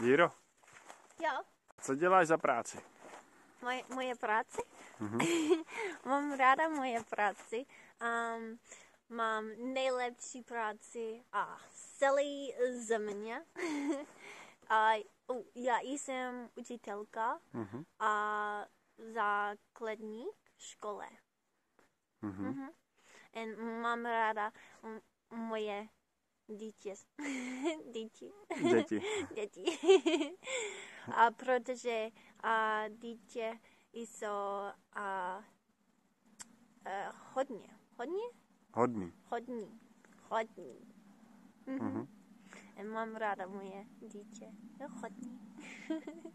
Víro, Jo, co děláš za práci? moje, moje práci. mám ráda moje práci. Um, mám nejlepší práci a celé země. a uh, já jsem učitelka Mhm. a základní škole. Mhm. Mhm. And mám ráda moje dítě. Děti. Děti. děti. a protože a dítě jsou a, a, hodně, hodně, Hodný. hodní, hodní. Mhm. A mám ráda moje dítě. Jo, hodní.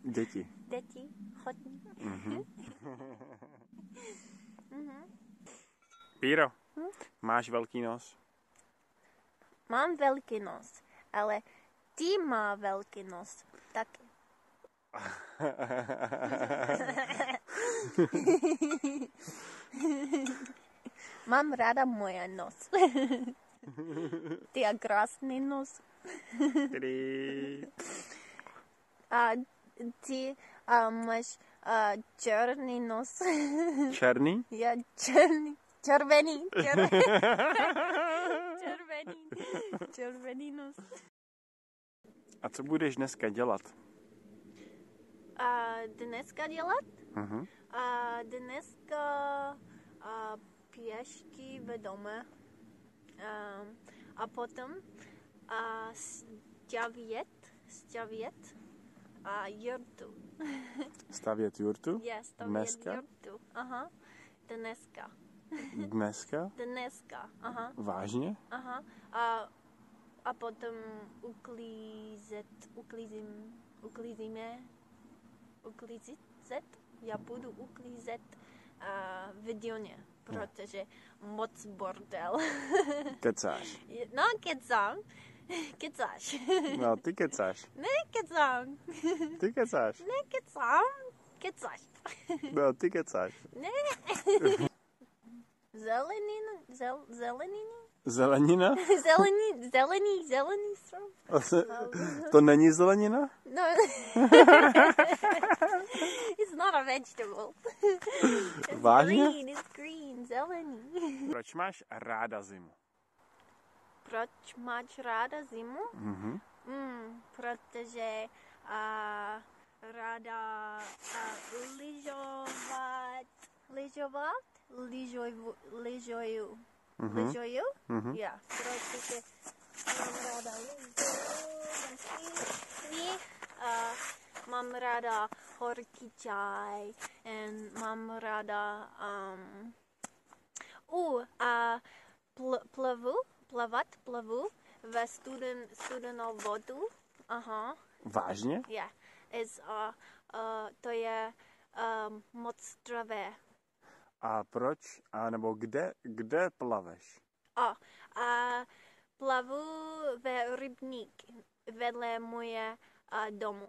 Děti. Děti, hodní. Mhm. Mhm. Víro, Hm? máš velký nos? mam velkinos, ale ti ma velkinos. Takie. Mam rada moja nos. Ty a krásný nos. a ty a máš a černý nos. Černý? Ja, černý. Červený. červený. červený, nos. A co budeš dneska dělat? A dneska dělat? Mhm. A dneska a pěšky v dome. A, a potom a stavět, stavět a jurtu. Stavět jurtu? Je, stavět Dneska? jurtu. Aha. Dneska. Dneska? Dneska. Aha. Vážně? Aha. A, a potom uklízet, uklízím, uklízíme, uklízet, já budu uklízet a, v dílně, protože moc bordel. Kecáš. no, kecám, kecáš. No, ty kecáš. ne, kecám, Ty kecáš. ne, kecám, kecáš. No, ty kecáš. ne. Zelenina, zel, zelenina, Zelenina? zelený, zelený, zelený strom. To není zelenina? No, it's not a vegetable. It's Vážně? green, it's green, zelený. Proč máš ráda zimu? Proč máš ráda zimu? Mhm. Mm, protože a, ráda a, lyžovat, lyžovat, lyžuju, lyžuju, Mhm. lyžuju, Mhm. já, protože mám ráda lyžovat, a mám ráda horký čaj, and mám ráda um, uh, a pl, plavu, plavat, plavu ve studen, studenou vodu, aha, Vážně? yeah, is, uh, uh, to je um, moc zdravé. A proč? A nebo kde, kde plaveš? A, a plavu ve rybník vedle moje a, domu.